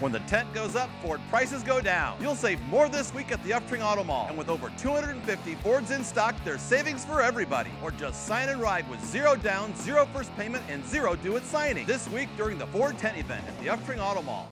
When the tent goes up, Ford prices go down. You'll save more this week at the Uftring Auto Mall. And with over 250 Fords in stock, there's savings for everybody. Or just sign and ride with zero down, zero first payment, and zero due at signing. This week during the Ford Tent event at the Uftring Auto Mall.